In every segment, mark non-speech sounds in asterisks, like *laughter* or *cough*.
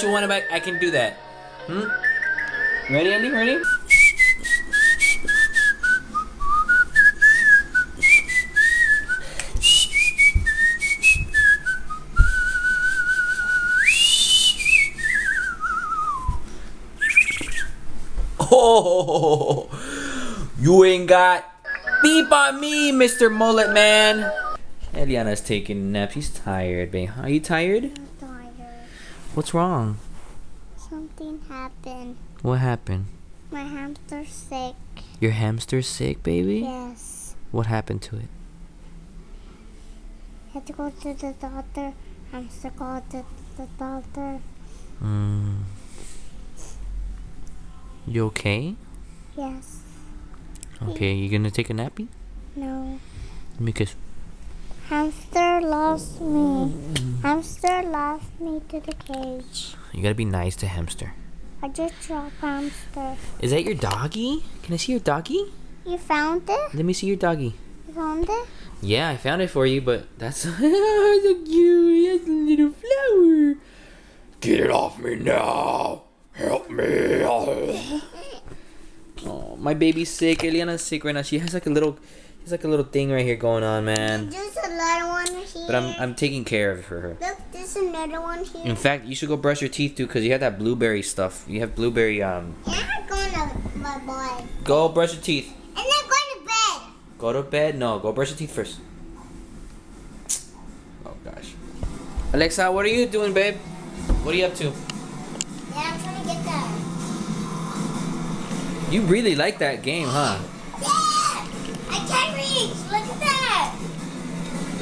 much you want to I can do that. Hmm? Ready, Andy? Ready? Oh, *laughs* you ain't got beep on me, Mr. Mullet Man. Eliana's taking a nap. She's tired, babe. Are you tired? What's wrong? Something happened. What happened? My hamster's sick. Your hamster's sick, baby? Yes. What happened to it? Had to go to the doctor. Hamster called the, the doctor. Mm. You okay? Yes. Okay, you gonna take a nappy? No. Let me kiss. Hamster lost me. Hamster lost me to the cage. You gotta be nice to hamster. I just dropped hamster. Is that your doggy? Can I see your doggy? You found it? Let me see your doggy. You found it? Yeah, I found it for you, but that's *laughs* so cute. That's a little flower. Get it off me now. Help me. *laughs* Oh, my baby's sick. Eliana's sick right now. She has like a little, she's like a little thing right here going on, man. There's another one here. But I'm, I'm taking care of it for her. Look, there's another one here. In fact, you should go brush your teeth too, cause you have that blueberry stuff. You have blueberry. Um, I'm going to my boy. go brush your teeth. And I'm going to bed. Go to bed. No, go brush your teeth first. Oh gosh. Alexa, what are you doing, babe? What are you up to? Yeah, I'm trying to get that. You really like that game, huh?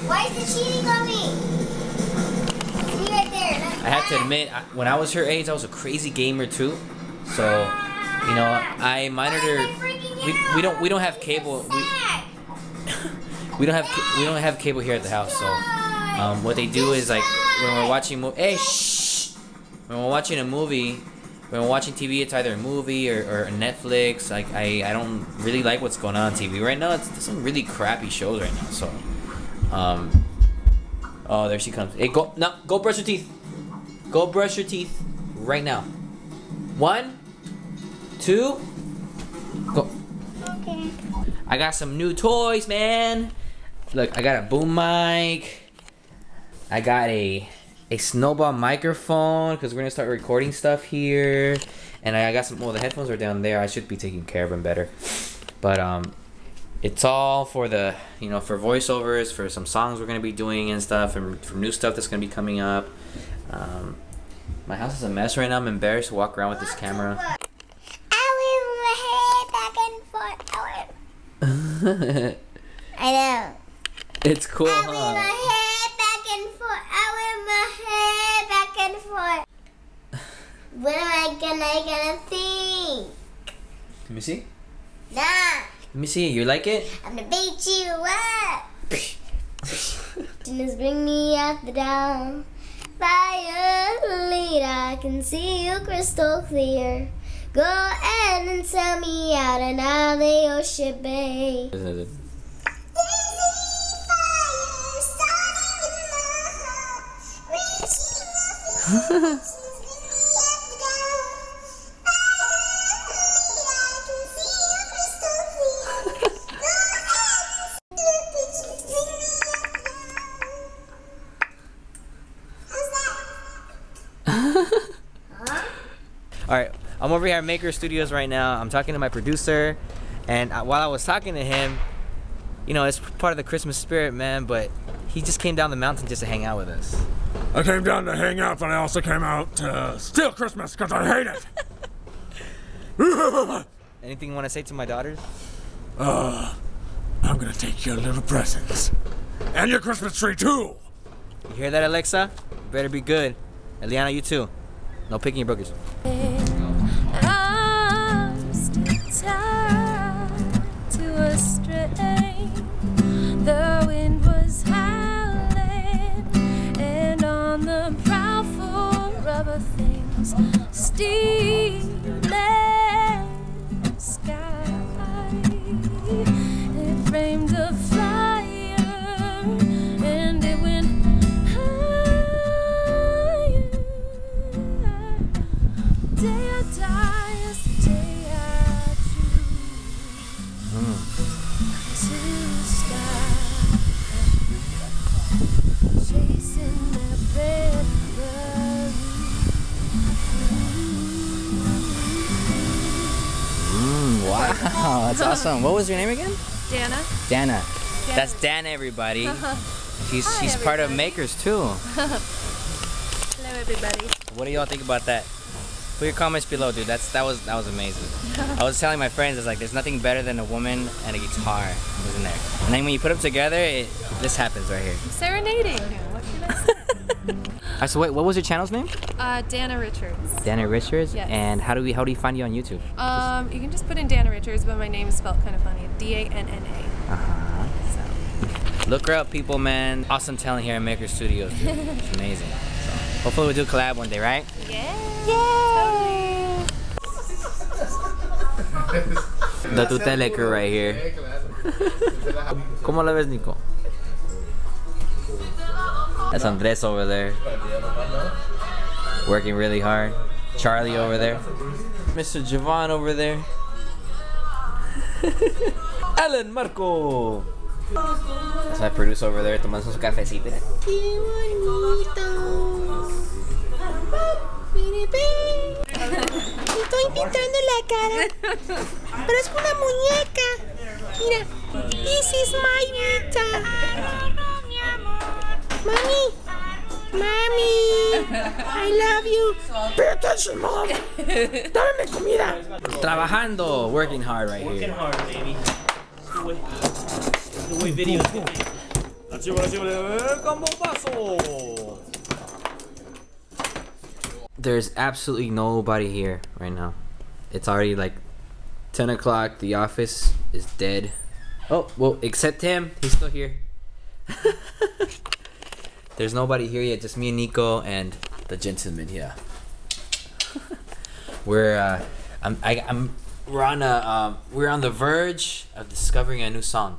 Why is it cheating on me? See right there. I have to admit, I- when I was her age, I was a crazy gamer too. So, you know, I monitored. Why am I freaking We, we don't we don't have cable. We, *laughs* we don't have we don't have cable here at the house. So, um, what they do is like when we're watching mo- hey shh when we're watching a movie when we're watching TV it's either a movie or, or Netflix like I, I don't really like what's going on on TV right now it's there's some really crappy shows right now so um oh there she comes hey go no go brush your teeth go brush your teeth right now one two go Okay. I got some new toys, man. Look, I got a boom mic. I got a a snowball microphone because we're gonna start recording stuff here. And I got some. Well, the headphones are down there. I should be taking care of them better. But um, it's all for the you know for voiceovers for some songs we're gonna be doing and stuff and for new stuff that's gonna be coming up. Um, my house is a mess right now. I'm embarrassed to walk around with this camera. I wave my head back and forth. I wave. I know. it's cool, I wave my head back and forth. I my head back and forth. *laughs* What am I gonna gonna think? Let me see. Nah, Let me see. You like it? I'm gonna beat you up. *laughs* Just bring me out the dawn. Violet, I can see you crystal clear. Go ahead and sell me out and lay your ship, babe. All right, I'm over here at Maker Studios right now. I'm talking to my producer, and while I was talking to him, you know, it's part of the Christmas spirit, man. But he just came down the mountain just to hang out with us. I came down to hang out, but I also came out to steal Christmas because I hate it. *laughs* Anything you want to say to my daughters? uh, I'm gonna take your little presents and your Christmas tree too. You hear that, Alexa? Better be good. Eliana, you too. No picking your boogers. Stealing that's awesome. What was your name again? Danna. Danna. That's Danna, everybody. She's *laughs* Hi, she's part of. Makers too. *laughs* Hello, everybody. What do y'all think about that? Put your comments below, dude. That's that was that was amazing. I was telling my friends, it's like there's nothing better than a woman and a guitar, isn't there? And then when you put them together, it, this happens right here. Serenading. What can I say? *laughs* *laughs* Uh, so wait, what was your channel's name? uh, Danna Richards. Danna Richards. Yes. And how do we how do we find you on YouTube? Um, you can just put in Danna Richards, but my name is spelled kind of funny. D A N N A. Uh-huh. So Look her up, people, man. Awesome talent here at Maker Studios. It's *laughs* amazing. So hopefully we'll do a collab one day, right? yeah. *laughs* The tutele crew right here. ¿Cómo la ves, Nico? That's Andres over there. Working really hard. Charlie over there. Mr. Javon over there. *laughs* Alan Marco. That's my producer over there tomando su cafecito. Mira. Estoy pintando la cara. Parezco una muñeca. Mira. This is my Mami. Mami. I love you. Pay attention, mom. Dame mi comida. Trabajando, working hard right Working here. hard, baby. The way, that's the way videos. There's absolutely nobody here right now. It's already like 10 o'clock. The office is dead. Oh, well, except him. He's still here. *laughs* There's nobody here yet. Just me and Nico and the gentleman here. *laughs* we're, uh, I'm, I, I'm, we're on a, um, we're on the verge of discovering a new song.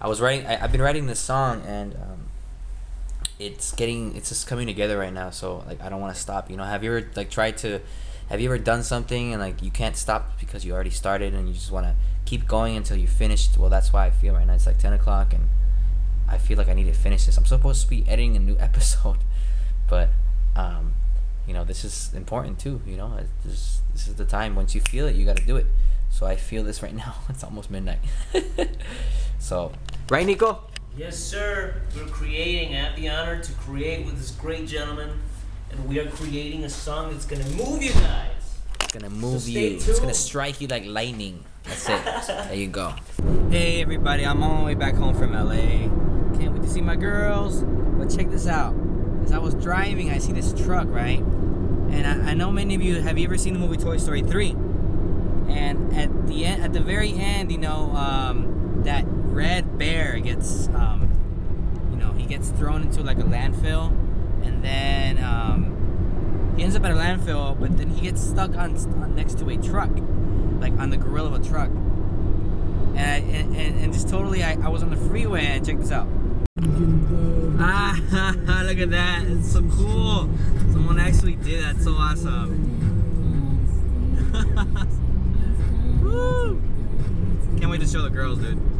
I was writing, I, I've been writing this song and, um, it's getting it's just coming together right now so like i don't want to stop you know have you ever like tried to have you ever done something and like you can't stop because you already started and you just want to keep going until you finished well that's why i feel right now it's like 10 o'clock and i feel like i need to finish this i'm supposed to be editing a new *laughs* episode but um you know this is important too you know this, this is the time once you feel it you got to do it so i feel this right *laughs* now it's almost midnight *laughs* so right nico Yes, sir. We're creating. I have the honor to create with this great gentleman, and we are creating a song that's gonna move you guys. It's gonna move So you. stay It's gonna strike you like lightning. That's it. there you go. Hey everybody, I'm on my way back home from LA. Wait to see my girls. But check this out. As I was driving, I see this truck, right? And I, I know many of you have you ever seen the movie Toy Story 3? And at the end, at the very end, you know, um, that red bear gets, um, you know, he gets thrown into like a landfill, and then um, he ends up at a landfill, but then he gets stuck on, on next to a truck, like on the grill of a truck. And, I, and, and just totally, I, I was on the freeway and check this out. Ah, *laughs* look at that. It's so cool. Someone actually did that. So awesome. *laughs* Can't wait to show the girls, dude.